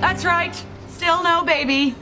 That's right. Still no baby.